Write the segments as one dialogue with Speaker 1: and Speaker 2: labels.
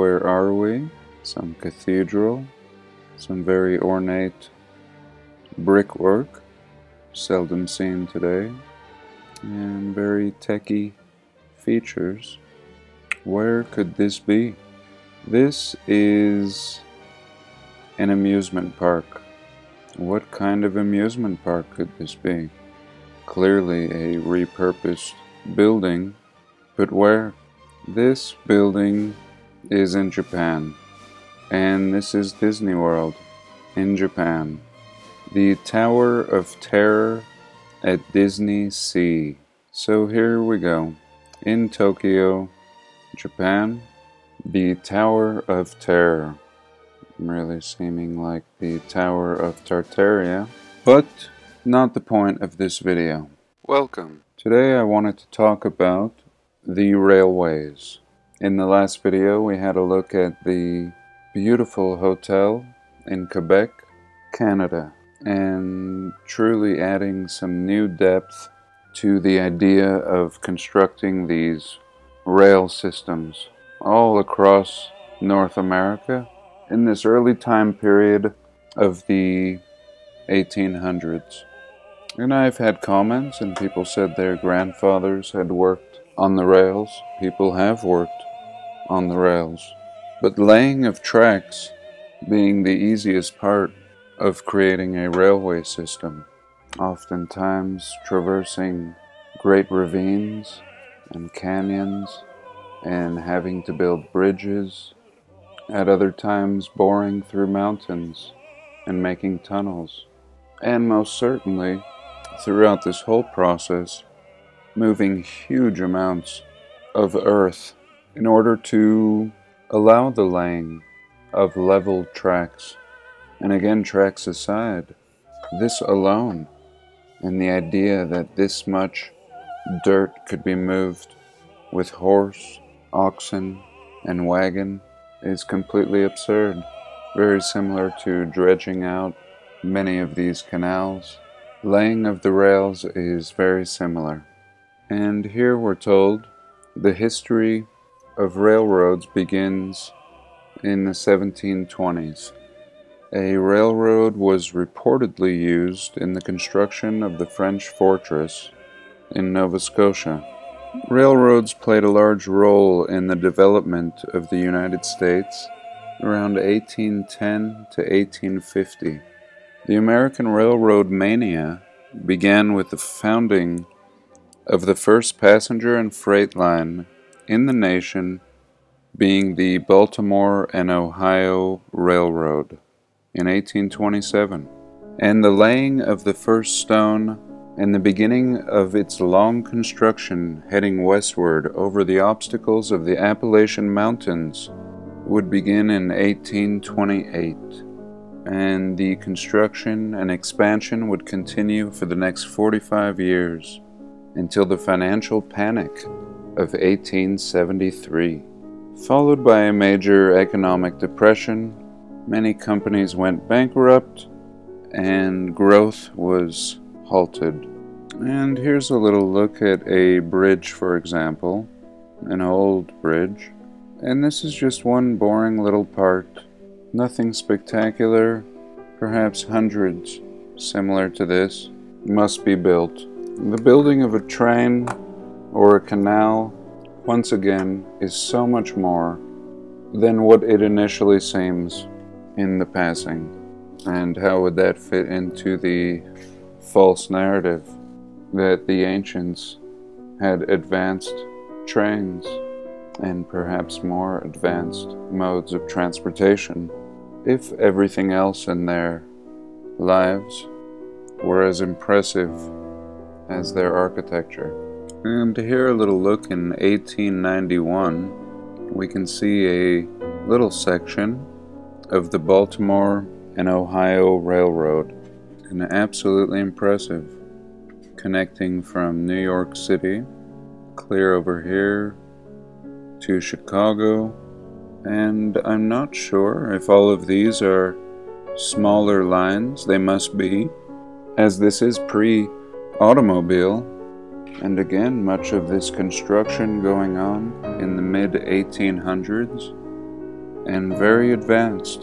Speaker 1: where are we? Some cathedral, some very ornate brickwork, seldom seen today, and very techy features. Where could this be? This is an amusement park. What kind of amusement park could this be? Clearly a repurposed building, but where? This building is in Japan, and this is Disney World in Japan. The Tower of Terror at DisneySea. So here we go. In Tokyo, Japan, the Tower of Terror. Really seeming like the Tower of Tartaria, but not the point of this video. Welcome. Today I wanted to talk about the railways. In the last video we had a look at the beautiful hotel in Quebec, Canada, and truly adding some new depth to the idea of constructing these rail systems all across North America in this early time period of the 1800s. And I've had comments, and people said their grandfathers had worked on the rails. People have worked on the rails. But laying of tracks being the easiest part of creating a railway system, oftentimes traversing great ravines and canyons and having to build bridges, at other times boring through mountains and making tunnels, and most certainly throughout this whole process, moving huge amounts of earth in order to allow the laying of level tracks. And again, tracks aside, this alone, and the idea that this much dirt could be moved with horse, oxen, and wagon is completely absurd. Very similar to dredging out many of these canals. Laying of the rails is very similar. And here we're told the history of railroads begins in the 1720s. A railroad was reportedly used in the construction of the French fortress in Nova Scotia. Railroads played a large role in the development of the United States around 1810 to 1850. The American railroad mania began with the founding of the first passenger and freight line in the nation being the Baltimore and Ohio Railroad in 1827, and the laying of the first stone and the beginning of its long construction heading westward over the obstacles of the Appalachian Mountains would begin in 1828, and the construction and expansion would continue for the next 45 years until the financial panic of 1873. Followed by a major economic depression, many companies went bankrupt and growth was halted. And here's a little look at a bridge, for example, an old bridge. And this is just one boring little part. Nothing spectacular, perhaps hundreds similar to this, must be built. The building of a train or a canal, once again, is so much more than what it initially seems in the passing. And how would that fit into the false narrative that the ancients had advanced trains and perhaps more advanced modes of transportation if everything else in their lives were as impressive as their architecture. Um, and here a little look in 1891, we can see a little section of the Baltimore and Ohio Railroad and absolutely impressive. Connecting from New York City, clear over here to Chicago, and I'm not sure if all of these are smaller lines. They must be, as this is pre automobile, and again, much of this construction going on in the mid 1800s. and very advanced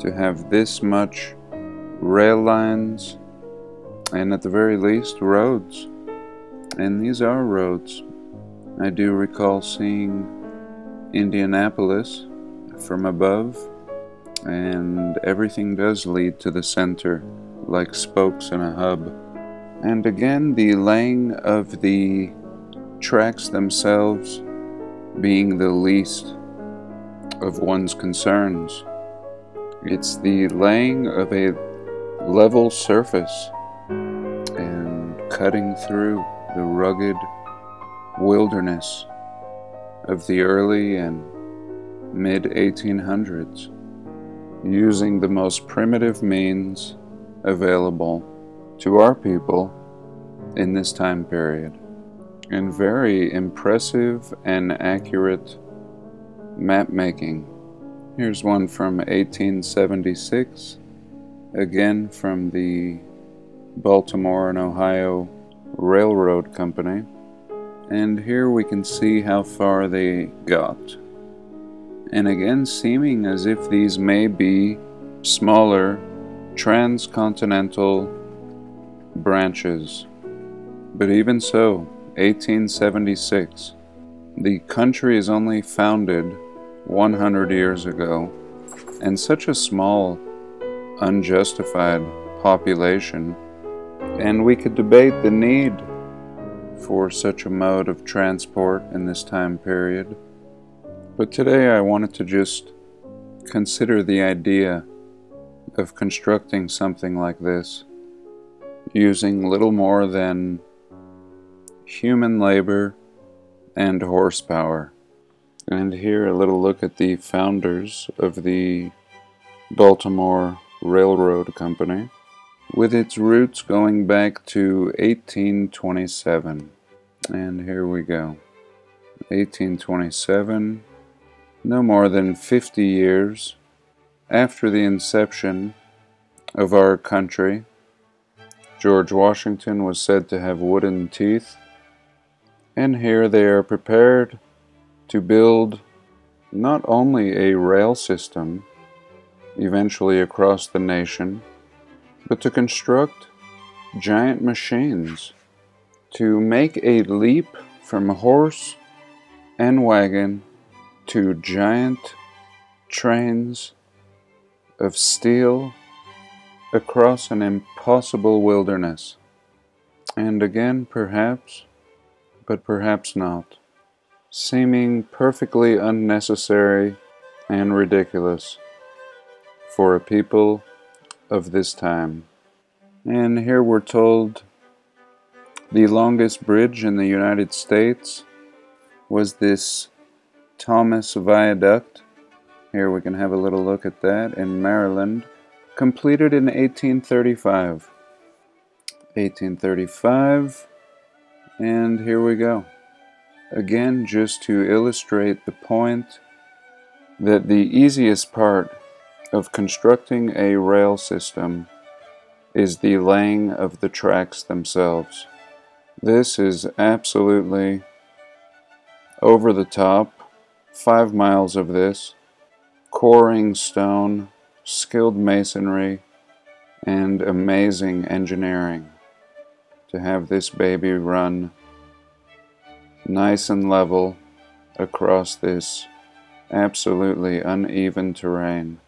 Speaker 1: to have this much rail lines and at the very least roads. And these are roads. I do recall seeing Indianapolis from above, and everything does lead to the center like spokes in a hub. And again, the laying of the tracks themselves being the least of one's concerns. It's the laying of a level surface and cutting through the rugged wilderness of the early and mid 1800s using the most primitive means available to our people in this time period and very impressive and accurate map making. Here's one from 1876, again from the Baltimore and Ohio Railroad Company. And here we can see how far they got. And again, seeming as if these may be smaller transcontinental branches. But even so, 1876, the country is only founded 100 years ago, and such a small, unjustified population, and we could debate the need for such a mode of transport in this time period. But today I wanted to just consider the idea of constructing something like this using little more than human labor and horsepower. And here a little look at the founders of the Baltimore Railroad Company, with its roots going back to 1827. And here we go. 1827, no more than 50 years after the inception of our country. George Washington was said to have wooden teeth, and here they are prepared to build not only a rail system eventually across the nation, but to construct giant machines to make a leap from horse and wagon to giant trains of steel across an impossible wilderness. And again, perhaps, but perhaps not seeming perfectly unnecessary and ridiculous for a people of this time. And here we're told the longest bridge in the United States was this Thomas Viaduct. Here we can have a little look at that in Maryland, completed in 1835. 1835, and here we go. Again, just to illustrate the point that the easiest part of constructing a rail system is the laying of the tracks themselves. This is absolutely over the top, five miles of this, coring stone, skilled masonry, and amazing engineering to have this baby run nice and level across this absolutely uneven terrain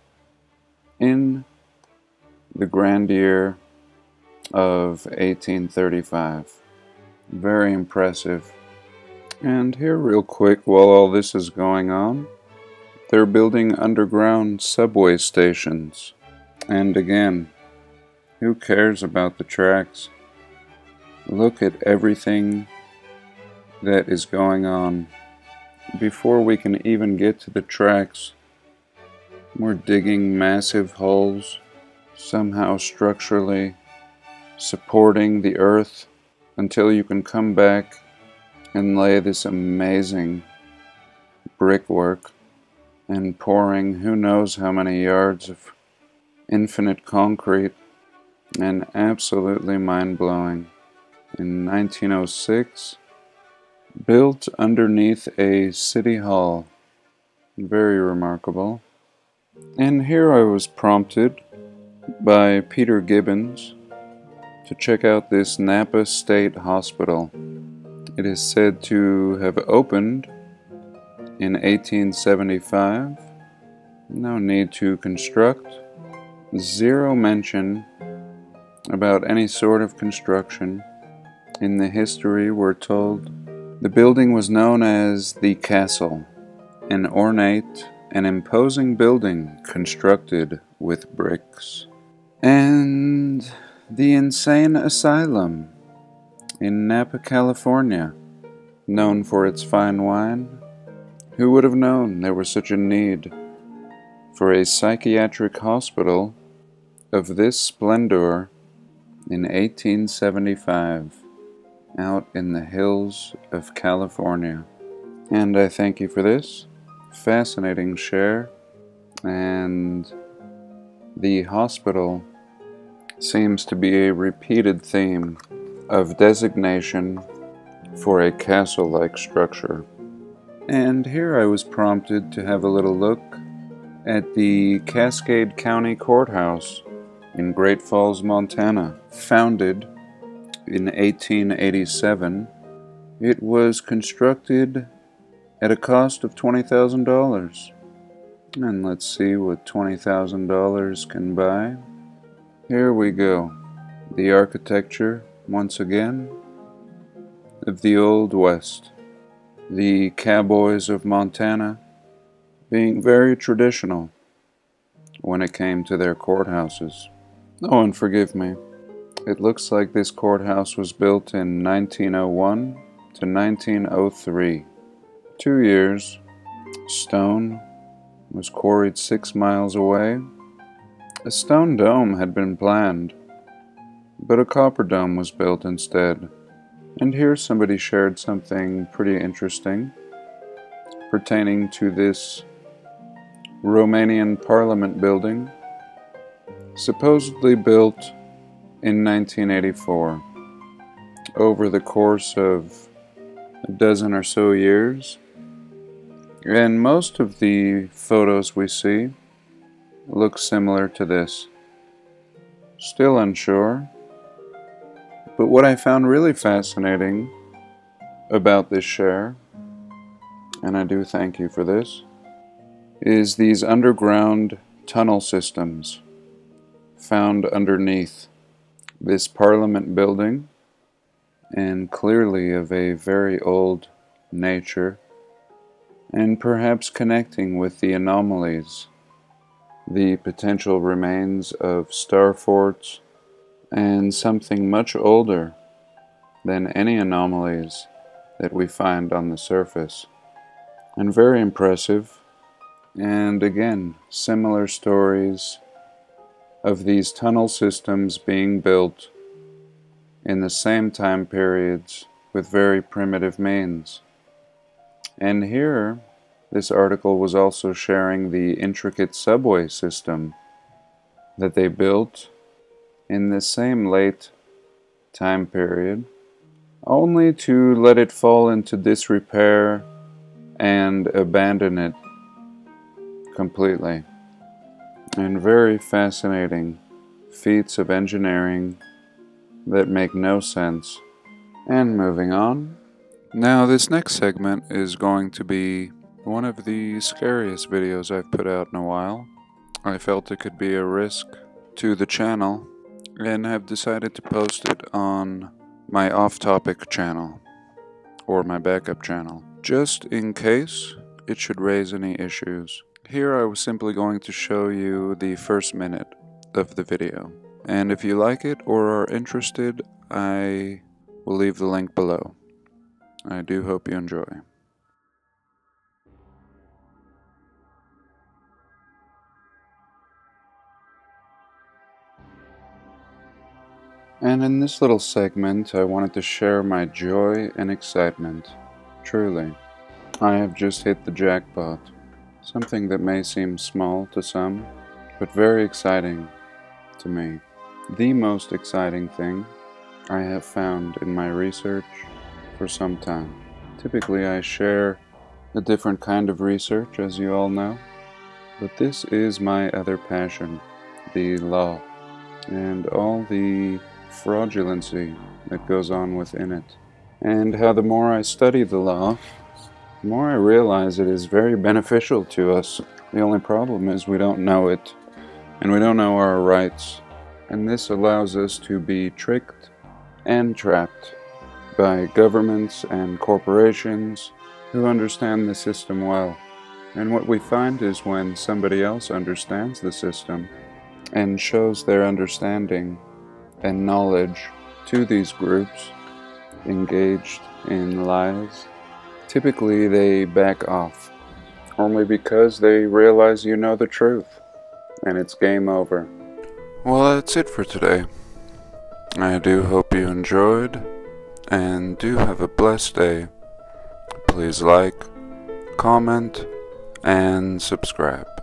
Speaker 1: in the grandeur of 1835. Very impressive. And here, real quick, while all this is going on, they're building underground subway stations. And again, who cares about the tracks? Look at everything that is going on. Before we can even get to the tracks, we're digging massive holes, somehow structurally supporting the earth until you can come back and lay this amazing brickwork and pouring who knows how many yards of infinite concrete and absolutely mind blowing. In 1906, built underneath a city hall. Very remarkable. And here I was prompted by Peter Gibbons to check out this Napa State Hospital. It is said to have opened in 1875. No need to construct. Zero mention about any sort of construction. In the history, we're told the building was known as the Castle, an ornate and imposing building constructed with bricks. And the Insane Asylum in Napa, California, known for its fine wine. Who would have known there was such a need for a psychiatric hospital of this splendor in 1875 out in the hills of California? And I thank you for this fascinating share. And the hospital seems to be a repeated theme of designation for a castle like structure. And here I was prompted to have a little look at the Cascade County Courthouse in Great Falls, Montana. Founded in 1887, it was constructed at a cost of $20,000. And let's see what $20,000 can buy. Here we go. The architecture once again, of the Old West, the cowboys of Montana being very traditional when it came to their courthouses. Oh, and forgive me, it looks like this courthouse was built in 1901 to 1903. Two years. Stone was quarried six miles away. A stone dome had been planned but a copper dome was built instead. And here somebody shared something pretty interesting pertaining to this Romanian parliament building, supposedly built in 1984. Over the course of a dozen or so years, and most of the photos we see look similar to this. Still unsure but what I found really fascinating about this share, and I do thank you for this, is these underground tunnel systems found underneath this parliament building and clearly of a very old nature and perhaps connecting with the anomalies, the potential remains of star forts and something much older than any anomalies that we find on the surface. And very impressive. And again, similar stories of these tunnel systems being built in the same time periods with very primitive means. And here, this article was also sharing the intricate subway system that they built in the same late time period, only to let it fall into disrepair and abandon it completely. And very fascinating feats of engineering that make no sense. And moving on. Now, this next segment is going to be one of the scariest videos I've put out in a while. I felt it could be a risk to the channel and I have decided to post it on my off-topic channel or my backup channel just in case it should raise any issues. Here I was simply going to show you the first minute of the video and if you like it or are interested I will leave the link below. I do hope you enjoy. And in this little segment, I wanted to share my joy and excitement. Truly, I have just hit the jackpot. Something that may seem small to some, but very exciting to me. The most exciting thing I have found in my research for some time. Typically, I share a different kind of research, as you all know. But this is my other passion, the law, and all the fraudulency that goes on within it. And how the more I study the law, the more I realize it is very beneficial to us. The only problem is we don't know it, and we don't know our rights. And this allows us to be tricked and trapped by governments and corporations who understand the system well. And what we find is when somebody else understands the system and shows their understanding and knowledge to these groups engaged in lies, typically they back off, only because they realize you know the truth and it's game over. Well, that's it for today. I do hope you enjoyed and do have a blessed day. Please like, comment, and subscribe.